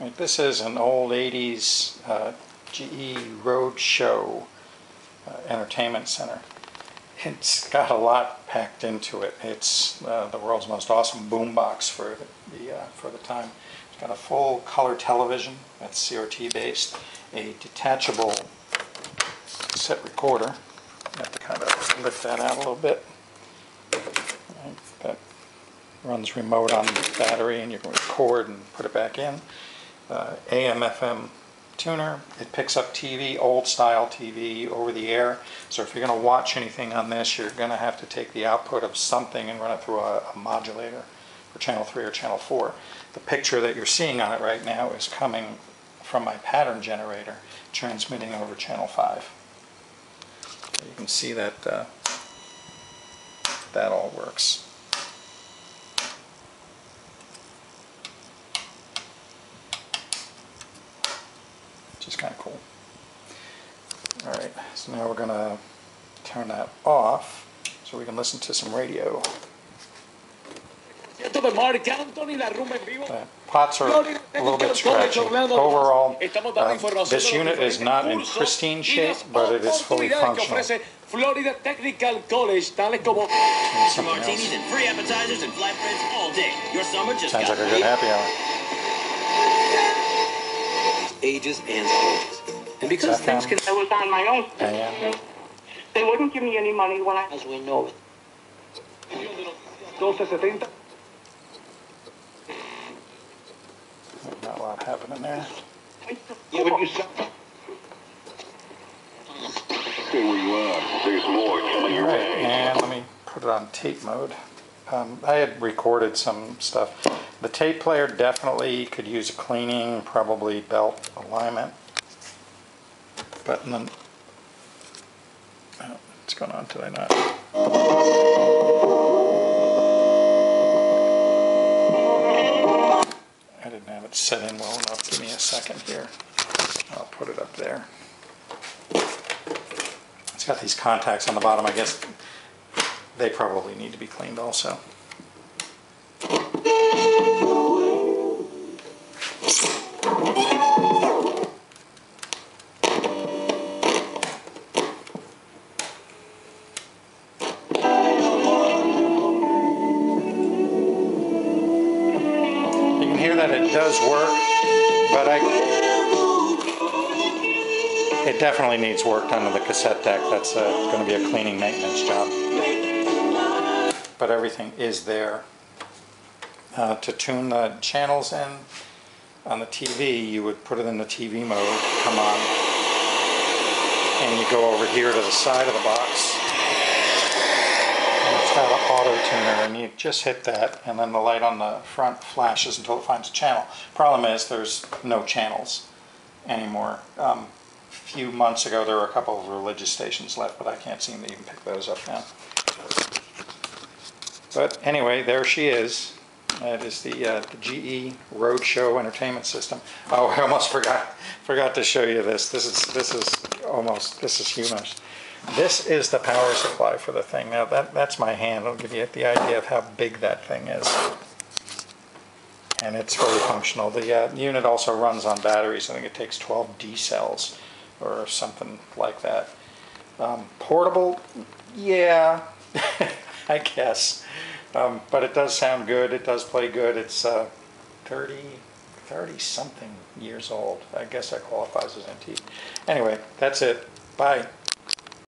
Right, This is an old 80s uh, GE Roadshow uh, Entertainment Center. It's got a lot packed into it. It's uh, the world's most awesome boombox for the, uh, for the time. It's got a full color television that's CRT based, a detachable set recorder. You have to kind of lift that out a little bit. Right, That runs remote on the battery and you can record and put it back in. Uh, AM FM tuner. It picks up TV, old style TV over the air. So if you're going to watch anything on this, you're going to have to take the output of something and run it through a, a modulator for channel 3 or channel 4. The picture that you're seeing on it right now is coming from my pattern generator transmitting over channel 5. So you can see that uh, that all works. Which is kind of cool. All right, so now we're going to turn that off so we can listen to some radio. Esto de Marc Anthony, la rumba en vivo. The pots are a little bit scratchy. Overall, uh, this unit is not in pristine shape, but it is fully functional. Florida Technical College, tales como martinis and free appetizers and flatbreads all day. Your summer just Sounds got like a good happy hour. Ages and stages. And because FM. things can, I was on my own. AM. They wouldn't give me any money when I as we know it. 1270. Not a lot happening there. Yeah, but you said. Stay where you are. There's more coming your way. and let me put it on tape mode. Um, I had recorded some stuff. The tape player definitely could use a cleaning, probably belt alignment. But then, oh, what's going on today? Not. I didn't have it set in well enough. Give me a second here. I'll put it up there. It's got these contacts on the bottom. I guess they probably need to be cleaned also. You can hear that it does work, but I it definitely needs work done to the cassette deck. That's uh, going to be a cleaning maintenance job. But everything is there. Uh, to tune the channels in on the TV, you would put it in the TV mode, come on, and you go over here to the side of the box. And it's got an auto tuner, and you just hit that, and then the light on the front flashes until it finds a channel. Problem is, there's no channels anymore. Um, a few months ago, there were a couple of religious stations left, but I can't seem to even pick those up now. But anyway, there she is. That is the, uh, the GE Roadshow Entertainment System. Oh, I almost forgot forgot to show you this. This is this is almost this is humorous. This is the power supply for the thing. Now that that's my hand. I'll give you the idea of how big that thing is. And it's fully functional. The uh, unit also runs on batteries. I think it takes 12 D cells or something like that. Um, portable, yeah, I guess. Um, but it does sound good. It does play good. It's uh, 30, 30 something years old. I guess that qualifies as antique. Anyway, that's it. Bye.